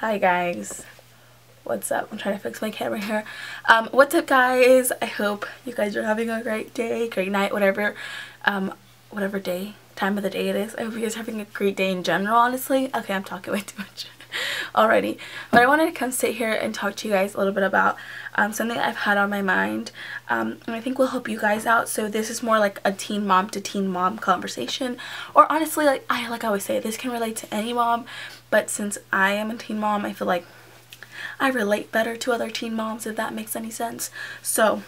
Hi guys. What's up? I'm trying to fix my camera here. Um, what's up guys? I hope you guys are having a great day, great night, whatever, um, whatever day, time of the day it is. I hope you guys are having a great day in general, honestly. Okay, I'm talking way too much already. But I wanted to come sit here and talk to you guys a little bit about um, something I've had on my mind. Um, and I think will help you guys out. So this is more like a teen mom to teen mom conversation. Or honestly, like I like I always say, this can relate to any mom but since I am a teen mom, I feel like I relate better to other teen moms, if that makes any sense. So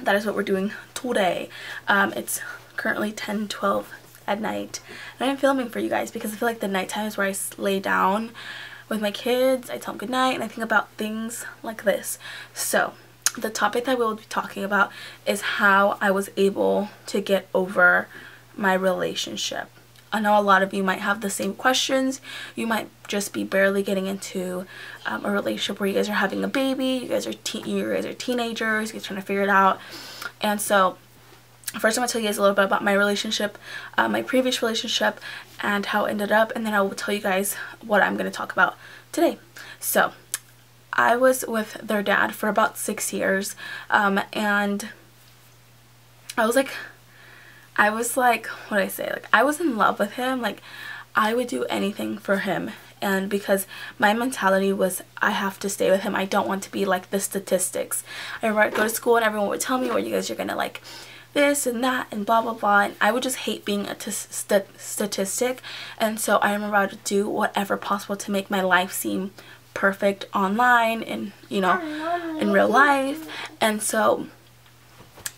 that is what we're doing today. Um, it's currently 10, 12 at night. And I'm filming for you guys because I feel like the nighttime is where I lay down with my kids. I tell them good night and I think about things like this. So the topic that we'll be talking about is how I was able to get over my relationship. I know a lot of you might have the same questions. You might just be barely getting into um, a relationship where you guys are having a baby. You guys are you guys are teenagers. You're trying to figure it out. And so first I'm going to tell you guys a little bit about my relationship, uh, my previous relationship, and how it ended up. And then I will tell you guys what I'm going to talk about today. So I was with their dad for about six years. Um, and I was like I was like, what did I say? Like, I was in love with him. Like, I would do anything for him. And because my mentality was, I have to stay with him. I don't want to be like the statistics. I would go to school and everyone would tell me, well, you guys are going to like this and that and blah, blah, blah. And I would just hate being a st statistic. And so I remember I would do whatever possible to make my life seem perfect online and, you know, in real life. And so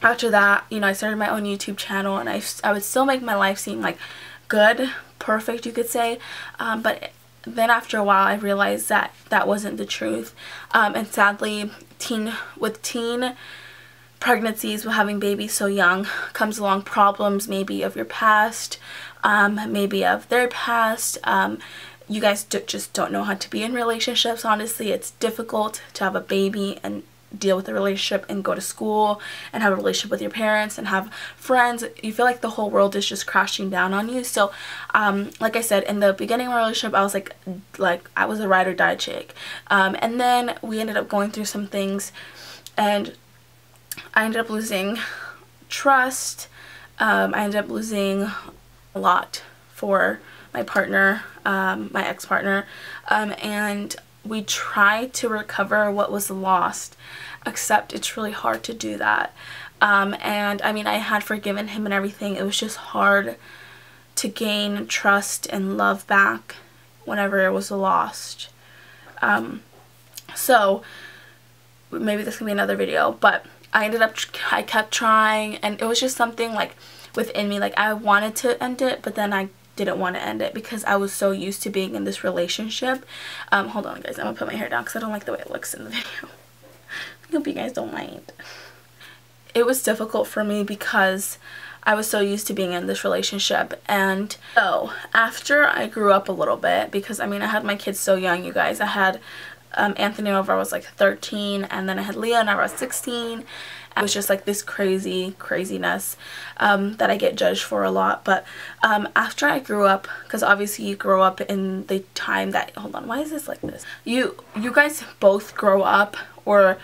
after that, you know, I started my own YouTube channel and I, I would still make my life seem like good, perfect, you could say. Um, but then after a while, I realized that that wasn't the truth. Um, and sadly, teen with teen pregnancies, with having babies so young, comes along problems maybe of your past, um, maybe of their past. Um, you guys just don't know how to be in relationships. Honestly, it's difficult to have a baby and deal with a relationship and go to school and have a relationship with your parents and have friends you feel like the whole world is just crashing down on you so um, like I said in the beginning of our relationship I was like like I was a ride or die chick um, and then we ended up going through some things and I ended up losing trust. Um, I ended up losing a lot for my partner um, my ex-partner. Um, and we try to recover what was lost except it's really hard to do that. Um, and I mean I had forgiven him and everything. It was just hard to gain trust and love back whenever it was lost. Um, so maybe this can be another video but I ended up I kept trying and it was just something like within me like I wanted to end it but then I didn't want to end it because I was so used to being in this relationship. Um, hold on guys, I'm to put my hair down because I don't like the way it looks in the video. I hope you guys don't mind. It was difficult for me because I was so used to being in this relationship and so after I grew up a little bit because I mean I had my kids so young you guys I had um, Anthony over was like 13 and then I had Leah and I was 16 it was just like this crazy craziness um, that I get judged for a lot. But um, after I grew up, because obviously you grow up in the time that, hold on, why is this like this? You, you guys both grow up or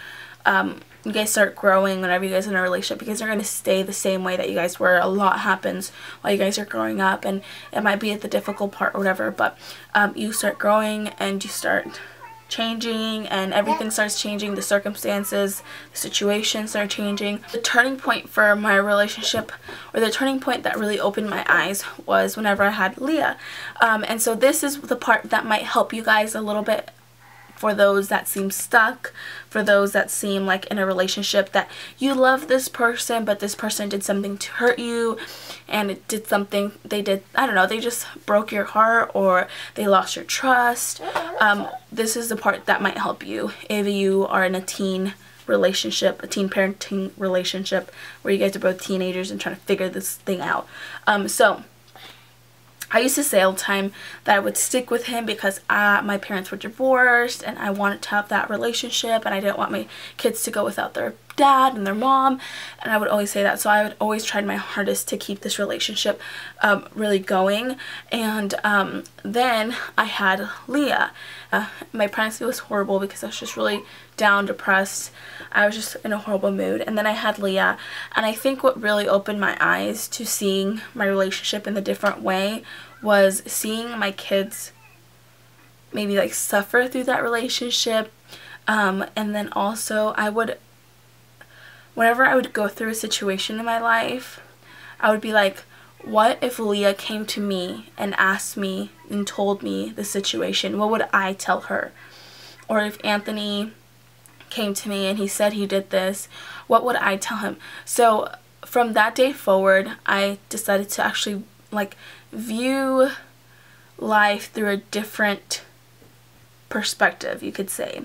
um, you guys start growing whenever you guys are in a relationship because you're going to stay the same way that you guys were. A lot happens while you guys are growing up and it might be at the difficult part or whatever, but um, you start growing and you start changing and everything starts changing the circumstances the situations are changing. The turning point for my relationship or the turning point that really opened my eyes was whenever I had Leah. Um, and so this is the part that might help you guys a little bit for those that seem stuck, for those that seem like in a relationship that you love this person but this person did something to hurt you and it did something, they did, I don't know, they just broke your heart or they lost your trust. Um, this is the part that might help you if you are in a teen relationship, a teen parenting relationship where you guys are both teenagers and trying to figure this thing out. Um, so, I used to say all the time that I would stick with him because uh, my parents were divorced and I wanted to have that relationship and I didn't want my kids to go without their dad and their mom and I would always say that. So I would always try my hardest to keep this relationship um, really going. And um, then I had Leah. Uh, my pregnancy was horrible because I was just really down depressed. I was just in a horrible mood. And then I had Leah. And I think what really opened my eyes to seeing my relationship in a different way was seeing my kids maybe like suffer through that relationship. Um, and then also I would whenever I would go through a situation in my life I would be like what if Leah came to me and asked me and told me the situation? What would I tell her? Or if Anthony came to me and he said he did this what would I tell him? So from that day forward I decided to actually like view life through a different perspective, you could say.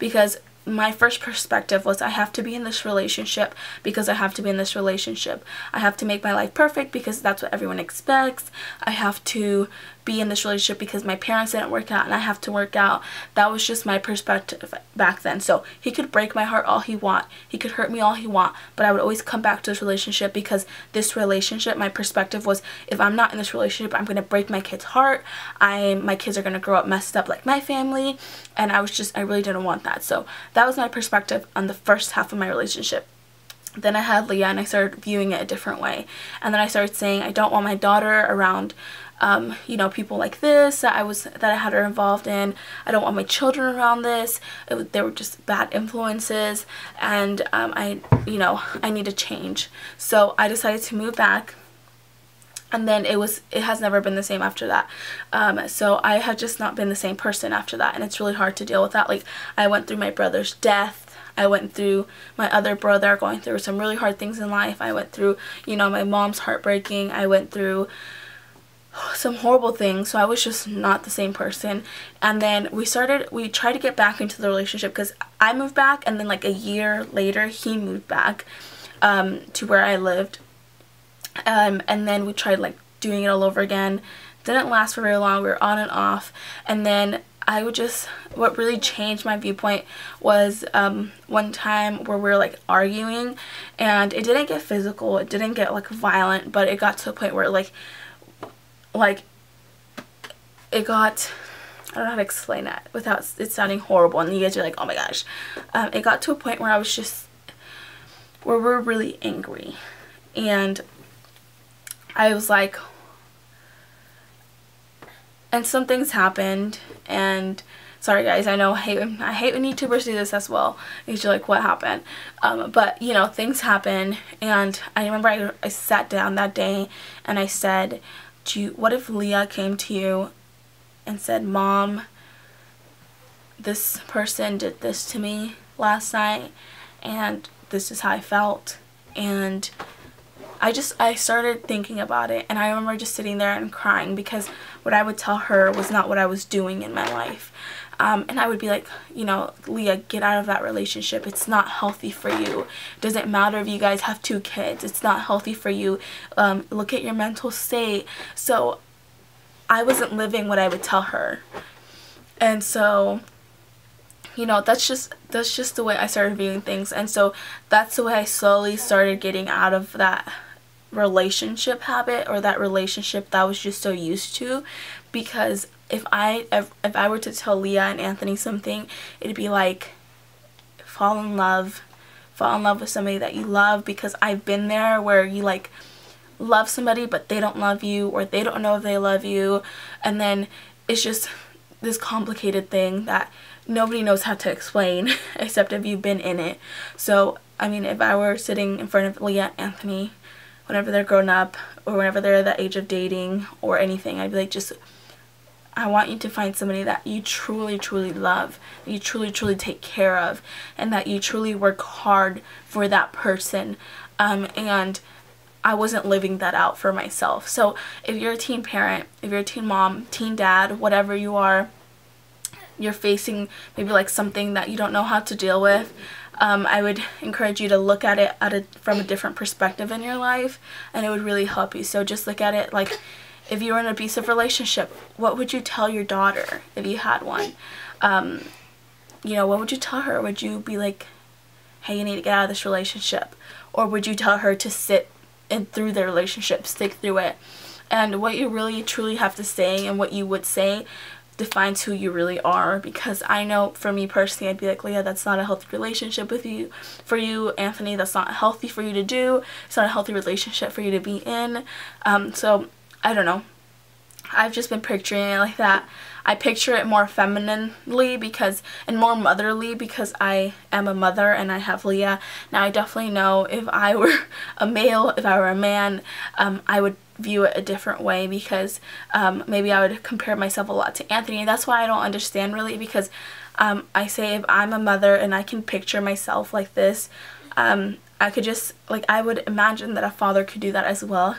Because my first perspective was I have to be in this relationship because I have to be in this relationship. I have to make my life perfect because that's what everyone expects. I have to be in this relationship because my parents didn't work out and I have to work out. That was just my perspective back then. So he could break my heart all he want. He could hurt me all he want. But I would always come back to this relationship because this relationship, my perspective was if I'm not in this relationship, I'm going to break my kid's heart. I My kids are going to grow up messed up like my family. And I was just, I really didn't want that. So that was my perspective on the first half of my relationship then I had Leah and I started viewing it a different way. And then I started saying I don't want my daughter around um, you know, people like this that I was that I had her involved in. I don't want my children around this. It, they were just bad influences, and um, I, you know, I need to change. So I decided to move back. And then it was, it has never been the same after that. Um, so I have just not been the same person after that. And it's really hard to deal with that. Like, I went through my brother's death. I went through my other brother going through some really hard things in life. I went through, you know, my mom's heartbreaking. I went through some horrible things so I was just not the same person. And then we started we tried to get back into the relationship because I moved back and then like a year later he moved back um, to where I lived. Um, and then we tried like doing it all over again. Didn't last for very long we were on and off. And then I would just what really changed my viewpoint was um, one time where we were like arguing and it didn't get physical it didn't get like violent but it got to a point where like like it got I don't know how to explain that without it sounding horrible and you guys are like oh my gosh. Um, it got to a point where I was just where we're really angry. And I was like and some things happened and sorry guys I know I hate, I hate when YouTubers do this as well because you're like what happened? Um, but you know things happen and I remember I, I sat down that day and I said you, what if Leah came to you and said, Mom, this person did this to me last night and this is how I felt and I just I started thinking about it and I remember just sitting there and crying because what I would tell her was not what I was doing in my life um, and I would be like, you know, Leah, get out of that relationship. It's not healthy for you. Doesn't matter if you guys have two kids. It's not healthy for you. Um, look at your mental state. So I wasn't living what I would tell her. And so, you know, that's just that's just the way I started viewing things. And so that's the way I slowly started getting out of that relationship habit or that relationship that I was just so used to because if I if, I were to tell Leah and Anthony something, it'd be like fall in love, fall in love with somebody that you love because I've been there where you like love somebody but they don't love you or they don't know if they love you and then it's just this complicated thing that nobody knows how to explain except if you've been in it. So, I mean, if I were sitting in front of Leah and Anthony whenever they're grown up or whenever they're the age of dating or anything, I'd be like, just I want you to find somebody that you truly, truly love, you truly, truly take care of, and that you truly work hard for that person. Um, and I wasn't living that out for myself. So if you're a teen parent, if you're a teen mom, teen dad, whatever you are, you're facing maybe like something that you don't know how to deal with, um, I would encourage you to look at it at a, from a different perspective in your life, and it would really help you. So just look at it like if you were in an abusive relationship, what would you tell your daughter if you had one? Um, you know, what would you tell her? Would you be like, hey, you need to get out of this relationship? Or would you tell her to sit in through the relationship, stick through it? And what you really truly have to say and what you would say defines who you really are because I know for me personally I'd be like Leah that's not a healthy relationship with you for you Anthony that's not healthy for you to do it's not a healthy relationship for you to be in um, so I don't know I've just been picturing it like that I picture it more femininely because and more motherly because I am a mother and I have Leah now I definitely know if I were a male if I were a man um, I would view it a different way because um, maybe I would compare myself a lot to Anthony. That's why I don't understand really because um, I say if I'm a mother and I can picture myself like this, um, I could just, like, I would imagine that a father could do that as well.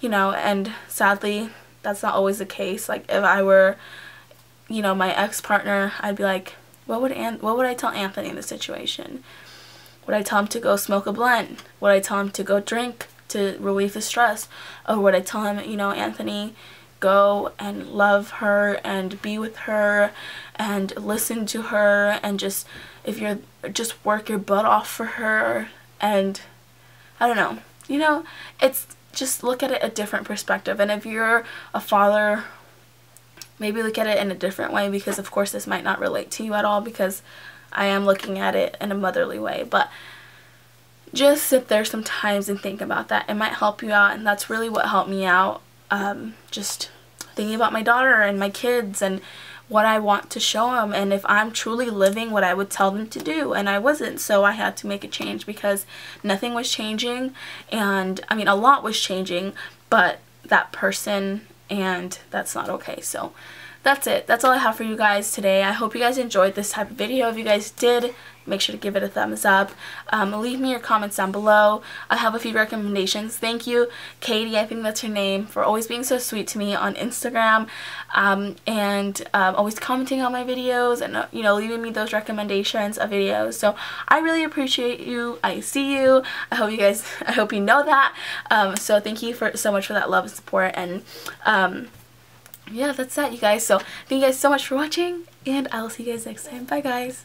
You know, and sadly, that's not always the case. Like, if I were, you know, my ex-partner, I'd be like, what would, An what would I tell Anthony in this situation? Would I tell him to go smoke a blunt? Would I tell him to go drink? to relieve the stress. Or would I tell him, you know, Anthony, go and love her and be with her and listen to her and just, if you're, just work your butt off for her and, I don't know, you know, it's, just look at it a different perspective. And if you're a father, maybe look at it in a different way because of course this might not relate to you at all because I am looking at it in a motherly way. But just sit there sometimes and think about that. It might help you out and that's really what helped me out. Um, just thinking about my daughter and my kids and what I want to show them and if I'm truly living what I would tell them to do and I wasn't so I had to make a change because nothing was changing and I mean a lot was changing but that person and that's not okay so that's it. That's all I have for you guys today. I hope you guys enjoyed this type of video. If you guys did, make sure to give it a thumbs up. Um, leave me your comments down below. I have a few recommendations. Thank you, Katie, I think that's her name, for always being so sweet to me on Instagram um, and um, always commenting on my videos and, uh, you know, leaving me those recommendations of videos. So I really appreciate you. I see you. I hope you guys, I hope you know that. Um, so thank you for so much for that love and support and um, yeah, that's that, you guys. So thank you guys so much for watching, and I will see you guys next time. Bye, guys.